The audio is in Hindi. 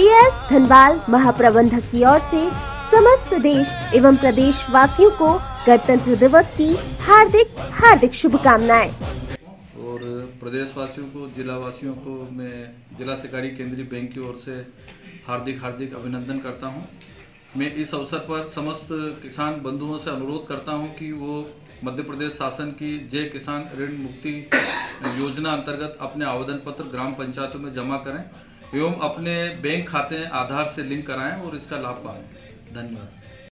एस धनबाल महाप्रबंधक की ओर से समस्त प्रदेश एवं प्रदेश वासियों को गणतंत्र दिवस की हार्दिक हार्दिक शुभकामनाएँ और प्रदेश वासियों को जिला वासियों को मैं जिला सहकारी केंद्रीय बैंक की ओर से हार्दिक हार्दिक अभिनंदन करता हूँ। मैं इस अवसर पर समस्त किसान बंधुओं से अनुरोध करता हूँ कि वो मध्य प्रदेश शासन की जय किसान ऋण मुक्ति योजना अंतर्गत अपने आवेदन पत्र ग्राम पंचायतों में जमा करें एवं अपने बैंक खाते आधार से लिंक कराएँ और इसका लाभ पाएँ। धन्यवाद।